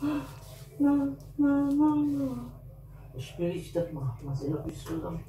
Na, na, na, na. Ich spiele ich das mal. Mal sehen, ob ich es zusammen.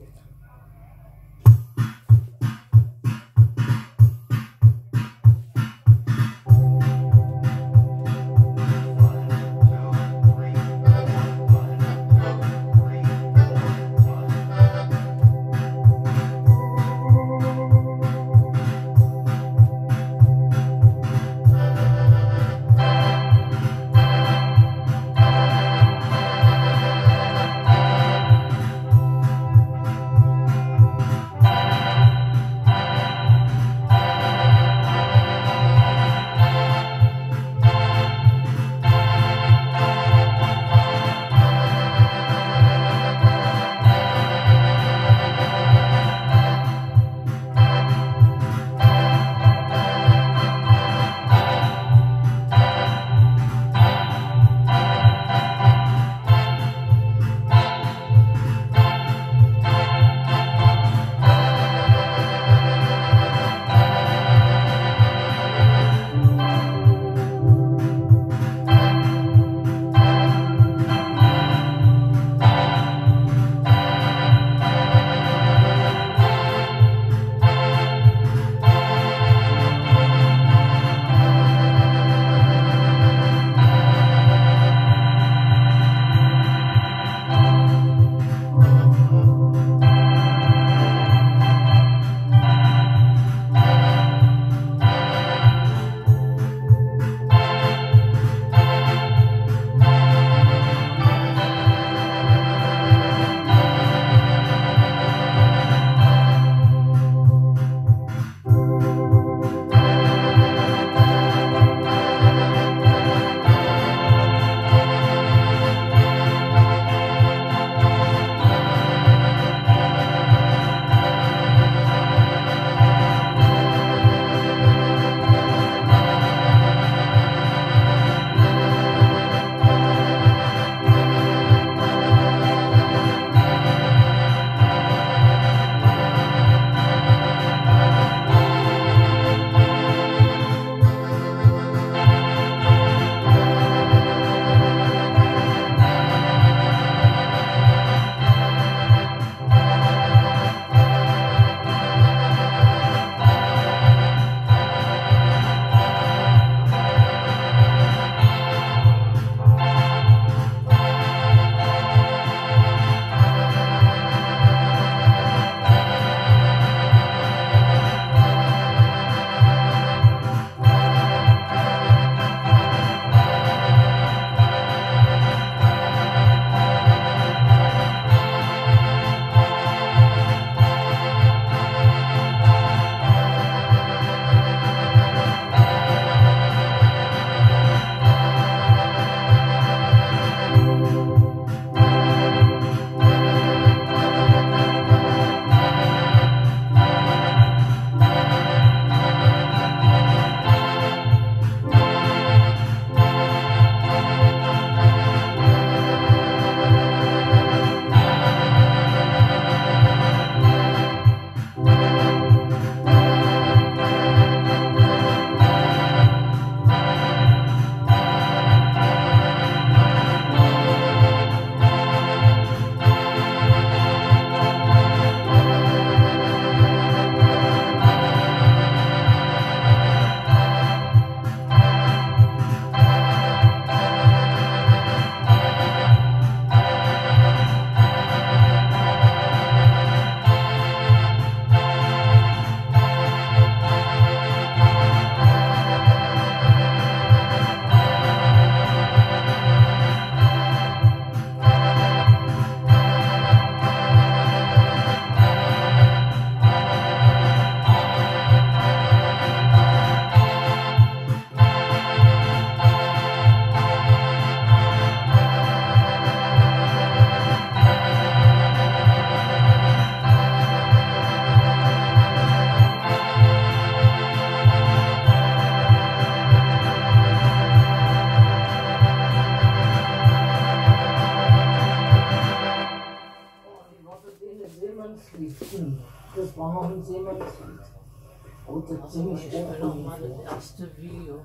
und ziemlich ohne nochmal das erste Video.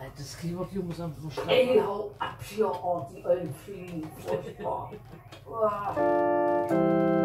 Altes Keyboard muss am Verstand. Ey, hau ab hier, oh, die alten Fliegen. Furchtbar.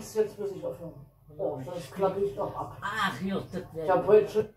Fans, jetzt muss ich aufhören. Oh, sonst klappe ich noch ab. Ach, Justus. Ich habe heute schon.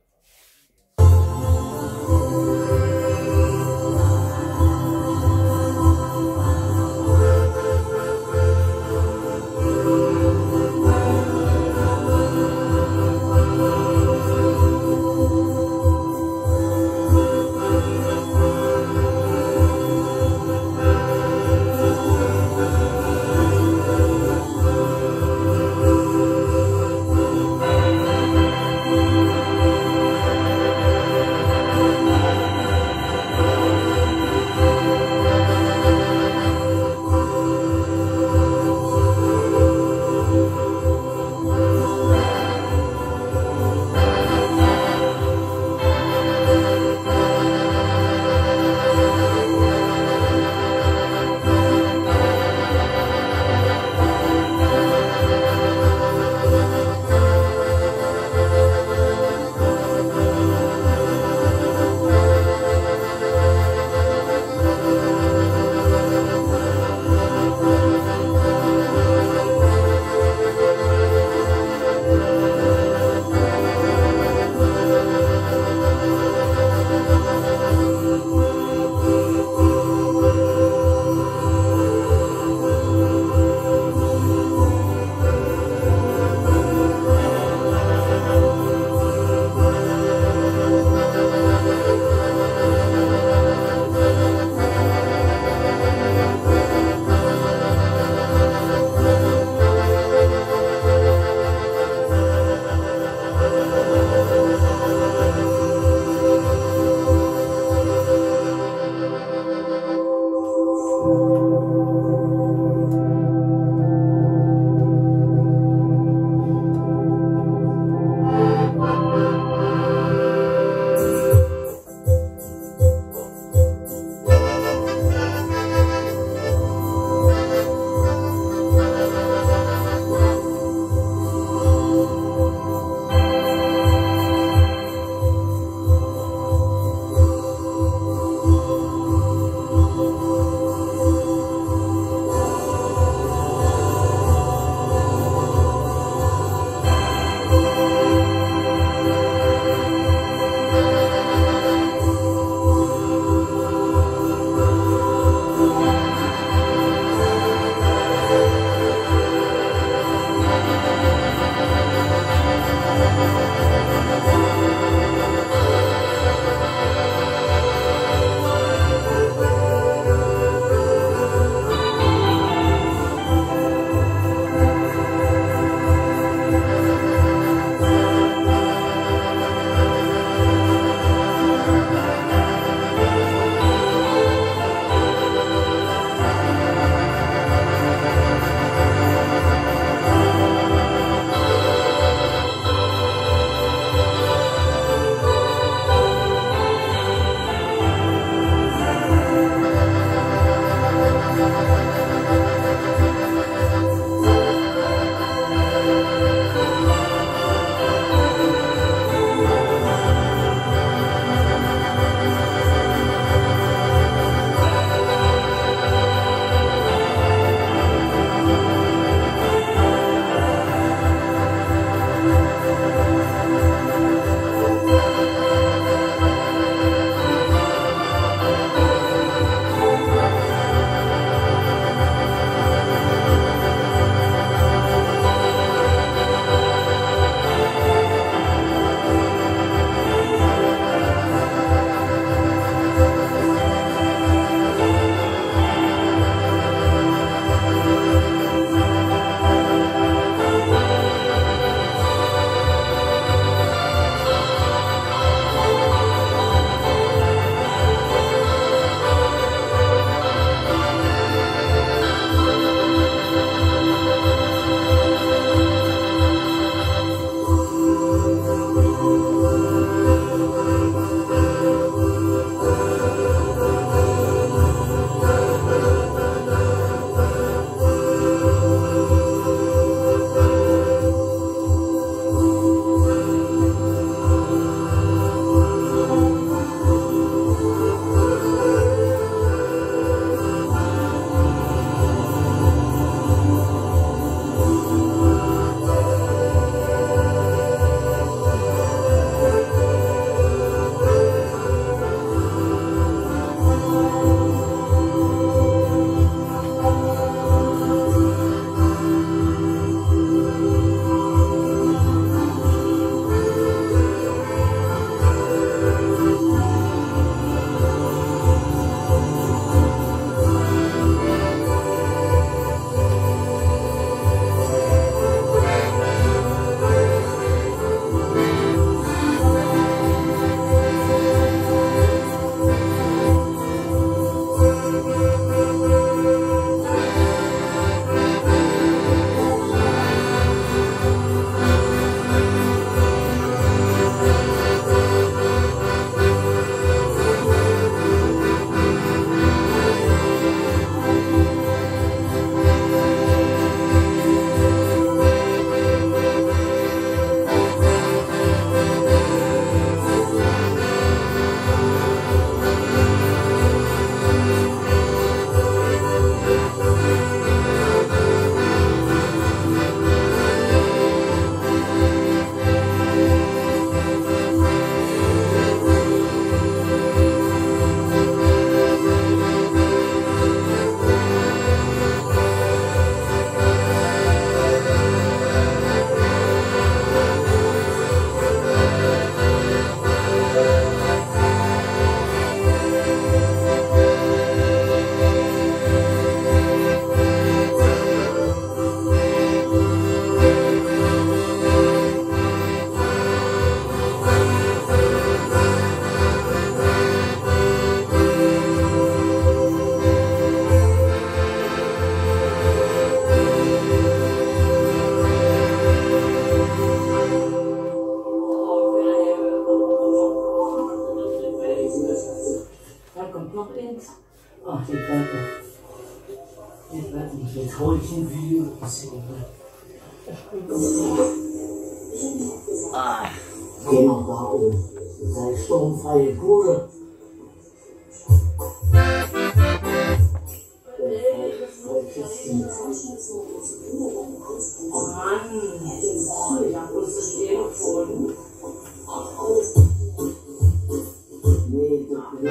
Thank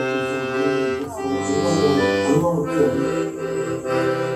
you.